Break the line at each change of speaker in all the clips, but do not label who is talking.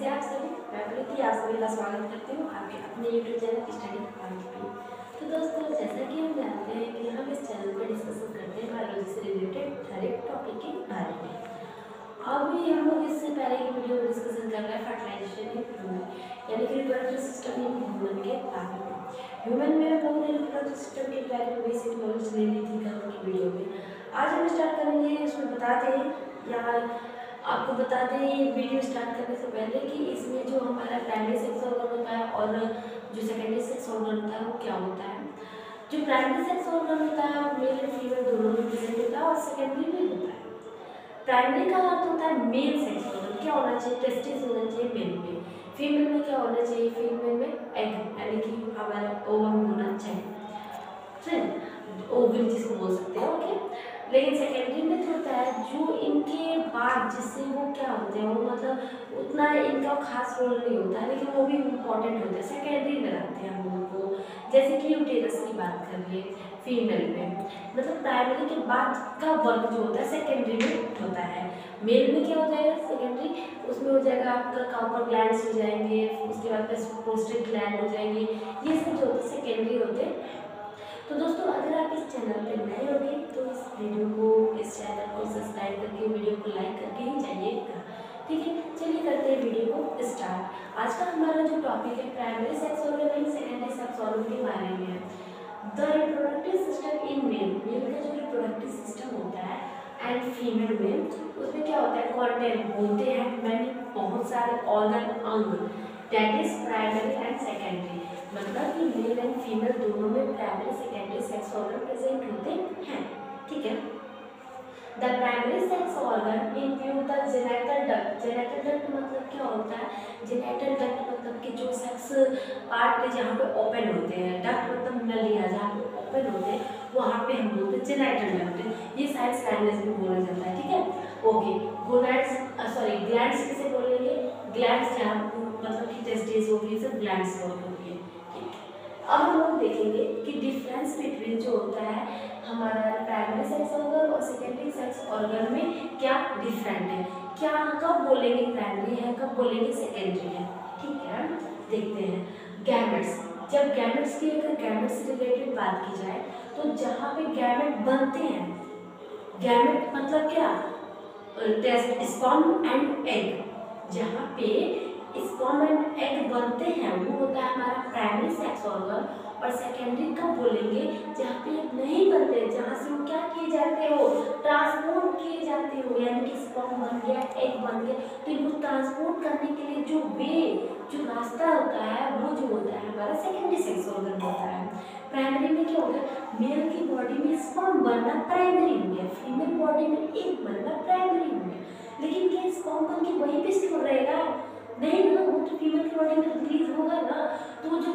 कैसे आप सभी मैं प्रीति आप सभी का स्वागत करती हूँ। आपके अपने यूट्यूब चैनल स्टडी पॉइंट पे तो दोस्तों, जैसा कि हम जानते हैं कि हम इस चैनल पर डिस्कशन करते हैं बायोलॉजी से रिलेटेड हर एक टॉपिक के बारे में। अभी हम लोग इससे पहले की वीडियो में डिस्कशन कर रहे हैं फर्टिलाइजेशन इन ह्यूमन यानी कि रिप्रोडक्टिव सिस्टम इन ह्यूमन के बारे में। ह्यूमन में हम लोगों ने रिप्रोडक्टिव सिस्टम के बारे में बेसिक नॉलेज ले ली थी कल की वीडियो में। आज हम स्टार्ट करेंगे, उसमें बता दें या आपको बता दें, वीडियो स्टार्ट करने से पहले कि इसमें जो हमारा प्राइमरी सेक्स ऑर्गन होता है और जो सेकेंडरी सेक्स ऑर्गन होता है, वो क्या होता है? जो प्राइमरी सेक्स ऑर्गन होता है, वो मेल एंड फीमेल दोनों में प्रेजेंट होता है और सेकेंडरी में होता है। प्राइमरी का अर्थ होता है मेल सेक्स ऑर्गन क्या होना चाहिए? टेस्टिस होना चाहिए मेल में। फीमेल में क्या होना चाहिए? फीमेल में एग यानी कि हमारा ओवम होना चाहिए। ओवम जिसको बोल सकते हैं। लेकिन सेकेंडरी में जो होता है, जो इनके बाद जिससे वो क्या होते हैं, वो मतलब उतना इनका खास रोल नहीं होता है, लेकिन वो भी इंपॉर्टेंट होता है। सेकेंडरी में रखते हैं हम लोगों को। जैसे कि यूटेरस की बात कर लिए फीमेल में। मतलब प्राइमरी के बाद का वर्क जो होता है सेकेंडरी में होता है। मेल में क्या हो जाएगा सेकेंडरी उसमें हो जाएगा आपका काउपर ग्लैंड्स हो जाएँगे, उसके बाद प्रोस्टेट ग्लैंड हो जाएँगे। ये सब जो होते हैं सेकेंडरी होते हैं। तो दोस्तों, अगर आप इस चैनल पर नए होंगे तो इस वीडियो को, इस चैनल को सब्सक्राइब करके, वीडियो को लाइक करके ही जाइएगा। ठीक है, चलिए करते हैं वीडियो को स्टार्ट। आज का हमारा जो टॉपिक है primary sex organ and secondary sex organ के बारे में है। The reproductive system in male male का जो रिप्रोडक्टिव सिस्टम होता है एंड फीमेल में, उसमें क्या होता है? कॉन्टेंट बोलते हैं मैंने बहुत सारे ऑर्गन अंग that is primary and secondary मतलब कि मेल एंड फीमेल दोनों में primary secondary sex organ present होते हैं, ठीक है? The primary sex organ include the genital duct genital duct मतलब क्या होता है? जेनेटल डक्ट मतलब कि जो सेक्स पार्ट है जहाँ पे ओपन होते हैं डक्ट मतलब नलिया जहाँ पे ओपन होते हैं, वहाँ पे हम बोलते हैं जेनेटल डक्ट ये साइंस लैंग्वेज में बोला जाता है, ठीक है? ओके गोनाड्स सॉरी ग्लैंड्स किसे बोलेंगे? ग्लैंड्स जहाँ मतलब कि टेस्टिस होगी सब ग्लैंड्स होगी अब हम लोग देखेंगे कि डिफरेंस बिटवीन जो होता है हमारा प्राइमरी सेक्स ऑर्गन और सेकेंडरी सेक्स ऑर्गन में क्या डिफरेंट है। क्या कब बोलेंगे प्राइमरी है, कब बोलेंगे सेकेंडरी है? ठीक है, देखते हैं। गैमेट्स जब गैमेट्स की अगर गैमेट्स से रिलेटेड बात की जाए तो जहाँ पे गैमेट बनते हैं गैमेट मतलब क्या? टेस्ट स्पॉन एंड एग जहाँ पे एंड एग बनते हैं। वो होता है हमारा प्राइमरी सेक्स ऑर्गन और सेकेंडरी कब बोलेंगे जहाँ पे नहीं बनते, जहाँ से वो क्या किए जाते हो? ट्रांसपोर्ट किए जाते हो। यानी कि स्पर्म बन गया एग बन गया। तो इनको ट्रांसपोर्ट करने के लिए जो वे जो रास्ता होता है, वो जो होता है, हमारा सेकेंडरी सेक्स ऑर्गन होता है। प्राइमरी में क्या होता है? मेल की बॉडी में स्पर्म बनना प्राइमरी हो। गया फीमेल बॉडी में एग बनना प्राइमरी हो। गया लेकिन क्या स्पर्म बन के वहीं पे स्टोर रहेगा? नहीं ना वो तो फीमेल की बॉडी में रिलीज़ होगा ना तो जो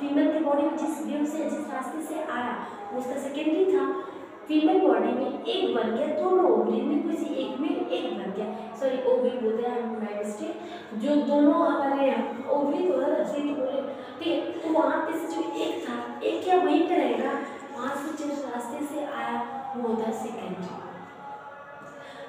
फीमेल की बॉडी में जिस वेव से, जिस रास्ते से आया उसका सेकेंडरी था। फीमेल बॉडी में एक बन गया, दोनों ओवरी में किसी एक में एक बन गया। सॉरी ओवरी बोलते हैं माई जो दोनों हमारे ओवरी तो सही तो बोले, ठीक है तो वहाँ पे से जो एक था, एक क्या वहीं पे रहेगा? वहाँ से जिस रास्ते से आया, वो होता है सेकेंडरी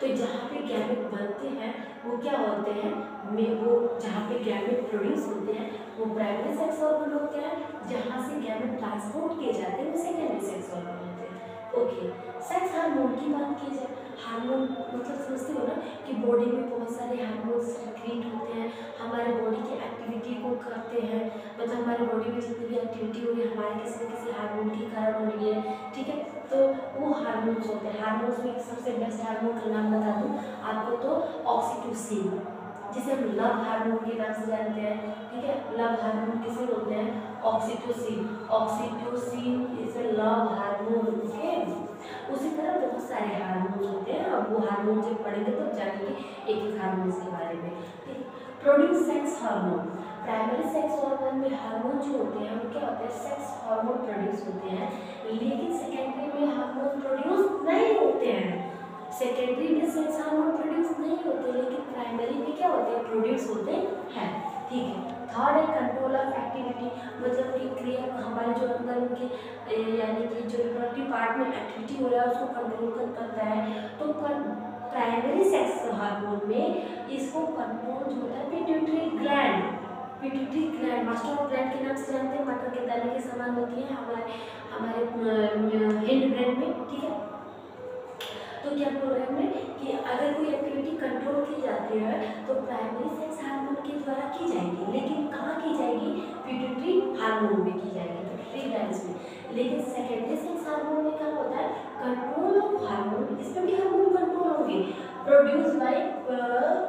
तो जहाँ पे गैमेट बनते हैं, वो क्या होते हैं? में, वो जहाँ पे गैमेट प्रोड्यूस होते हैं, वो प्राइमरी सेक्स ऑर्गन होते हैं, जहाँ से गैमेट ट्रांसपोर्ट किए जाते हैं, वो सेकेंडरी सेक्स ऑर्गन होते हैं। ओके सेक्स हारमोन की बात की जाए हारमोन मतलब समझते हो ना कि बॉडी में बहुत सारे हार्मोन्स क्रिएट होते हैं, हमारे बॉडी की एक्टिविटी को करते हैं। मतलब हमारे बॉडी में जितनी भी एक्टिविटी हो रही है, हमारे किसी न किसी हार्मोन के कारण हो रही है, ठीक है? तो वो हार्मोन्स होते हैं। हार्मोन्स में सबसे बेस्ट हार्मोन का नाम बता दूँ आपको तो ऑक्सीटोसिन जिसे हम लव हार्मोन के नाम से जानते हैं, ठीक है? लव हार्मोन किसे बोलते हैं? Oxytocin oxytocin is a love hormone okay उसी तरह बहुत सारे हार्मोन्स होते हैं। अब वो हार्मोन जब पढ़ेंगे तो जानेंगे एक एक हार्मोन्स के बारे में, ठीक produce sex hormone primary sex hormone में हार्मोन जो होते हैं क्या होते हैं सेक्स हार्मोन प्रोड्यूस होते हैं। लेकिन सेकेंडरी में हार्मोन प्रोड्यूस नहीं होते हैं। सेकेंडरी में सेक्स हार्मोन प्रोड्यूस नहीं होते, लेकिन प्राइमरी में क्या होते हैं? प्रोड्यूस होते हैं। ठीक है। थर्ड है कंट्रोल ऑफ़ एक्टिविटी मतलब कि क्रिया, हमारे जो अंदर उनके यानी कि जो रिप्रोडक्टिव पार्ट में एक्टिविटी हो रहा है, उसको कंट्रोल कर करता है। तो प्राइमरी सेक्स हार्मोन में इसको कंट्रोल होता है pituitary gland pituitary gland master of gland के नाम से जानते हैं मटर के दाने के समान होती है हमारे हमारे हिंड ब्रेन में, ठीक है? तो क्या बोल हैं कि अगर कोई एक्टिविटी कंट्रोल की जाती है तो प्राइमरी सेक्स के द्वारा की जाएगी, लेकिन कहाँ की जाएगी? पिट्यूटरी हार्मोन में की जाएगी पिट्यूटरी ग्लैंड्स में। लेकिन सेकेंडरी सेक्स हार्मोन में क्या होता है? कंट्रोल ऑफ़ हार्मोन इसमें भी हार्मोन कंट्रोल होंगे। Produce by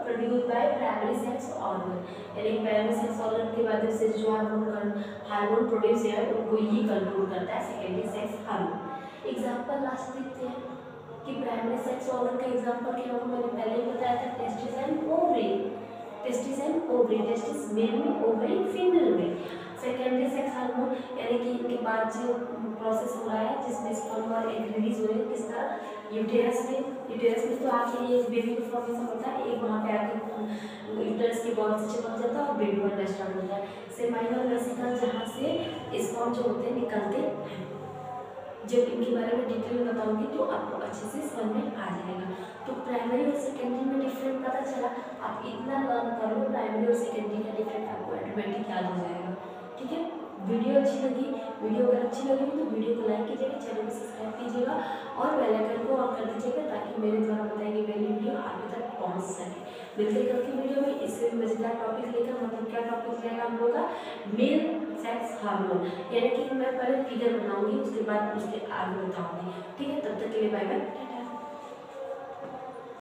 produce by primary sex organ यानी प्राइमरी सेक्स ऑर्गन के माध्यम से जो हार्मोन हार्मोन प्रोड्यूस है, उनको ही कंट्रोल करता है secondary sex hormone example last देखते हैं कि प्राइमरी सेक्स ऑर्गन का एग्जांपल क्या होगा मैंने पहले ही बताया था testis and ovary testis and ovary testis male में ओवरी फीमेल में। सेकेंडरी सेक्स हार्मोन यानी कि इनके बाद जो प्रोसेस हो रहा है, जिसमें स्पर्म और एग रिलीज़ हो रहे हैं किस तरह यूटेरस में। यूटेरस में तो आके ये बेबी का फॉर्मेशन होता है, एक वहाँ पे आके यूटेरस की बॉल से चिपक जाता है और बेबी बनना स्टार्ट होता है। सेमाइनल वेसिकल जहाँ से स्पर्म जो होते हैं, निकलते हैं। जब इनके बारे में डिटेल में बताऊँगी तो आपको अच्छे से समझ में आ जाएगा। तो प्राइमरी और सेकेंडरी में डिफरेंट पता चला, आप इतना लर्न कर लो प्राइमरी और सेकेंडरी का डिफरेंट आपको ऑटोमेटिक याद हो जाएगा। ठीक है? वीडियो अच्छी लगी, वीडियो अगर अच्छी लगी तो वीडियो को लाइक कीजिएगा, चैनल को सब्सक्राइब कीजिएगा और बेल आइकन को ऑन कर दीजिएगा ताकि मेरे द्वारा बताई गई मेरी वीडियो आपके तक पहुँच सके। मिलते कल की वीडियो में, इससे मज़ेदार टॉपिक लेकर मतलब क्या टॉपिक रहेगा हम लोग का मेल सेक्स हार्मोन यानी कि मैं पहले फिगर बनाऊँगी, उसके बाद उसके आगे बताऊँगी। ठीक है, तब तक के लिए बाय बाय